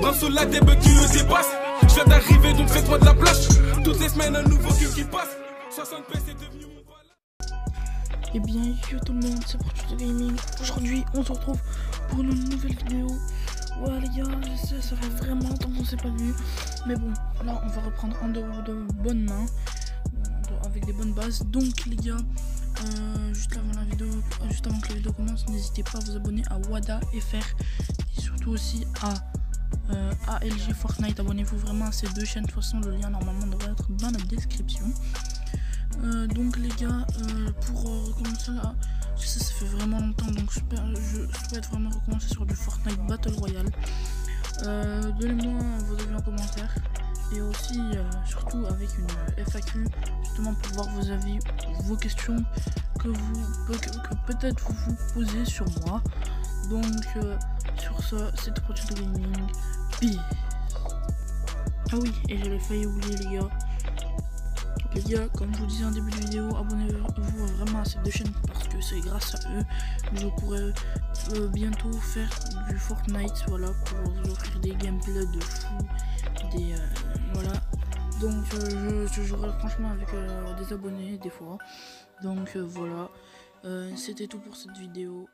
Brave sous la débe qui le dépasse. Je viens d'arriver donc faites-moi de la place. Toutes les semaines un nouveau cul qui passe. 60 p c'est devenu mon. Et bien, yo tout le monde, c'est Fortune Gaming. Aujourd'hui, on se retrouve pour une nouvelle vidéo. Ouais, les gars, je sais, ça fait vraiment longtemps qu'on s'est pas vu. Mais bon, là, on va reprendre en de, de bonnes mains. Bon, avec des bonnes bases. Donc, les gars, euh, juste avant la vidéo, juste avant que la vidéo commence, n'hésitez pas à vous abonner à Wada FR et surtout aussi à euh, ALG Fortnite. Abonnez-vous vraiment à ces deux chaînes. De toute façon, le lien normalement devrait être dans la description. Euh, donc les gars, euh, pour euh, recommencer là, je sais ça fait vraiment longtemps, donc j'espère- je souhaite vraiment recommencer sur du Fortnite Battle Royale. Donnez-moi vos avis en commentaire et aussi surtout avec une FAQ justement pour voir vos avis, vos questions que vous peut-être vous vous posez sur moi. Donc euh, sur ce, c'est Proto Gaming. Ah oui, et j'avais failli oublier les gars. Les gars, comme je vous disais en début de vidéo, abonnez-vous vraiment à ces deux chaînes parce que c'est grâce à eux que je pourrai euh, bientôt faire du Fortnite, voilà, pour vous offrir des gameplays de fou, des euh, voilà. Donc euh, je, jouerai franchement avec des abonnés des fois. Donc voilà, c'était tout pour cette vidéo.